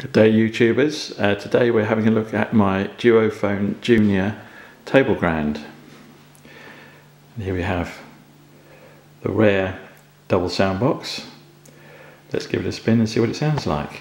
Good day YouTubers. Uh, today we're having a look at my Duophone Junior Table Grand. And here we have the rare double sound box. Let's give it a spin and see what it sounds like.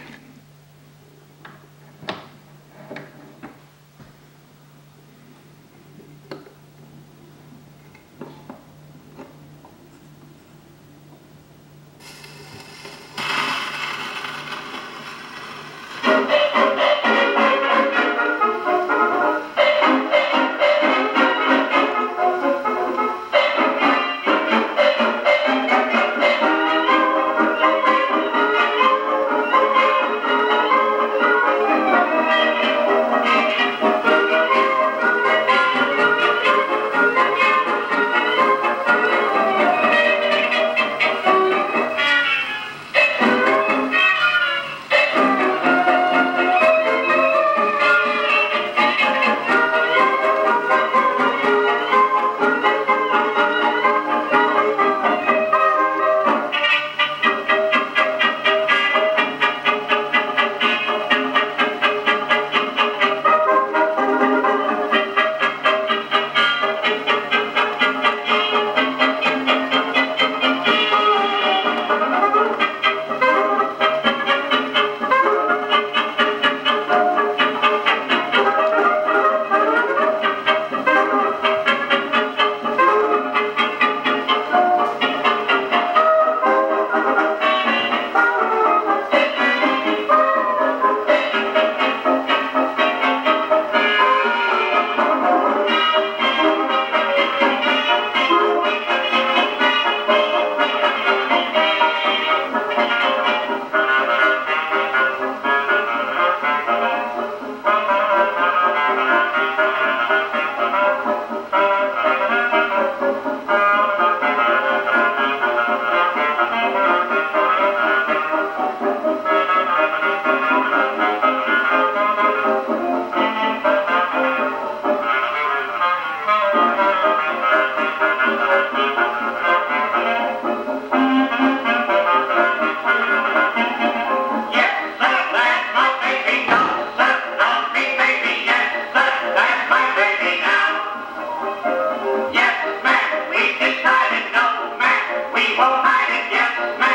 people hiding, yes,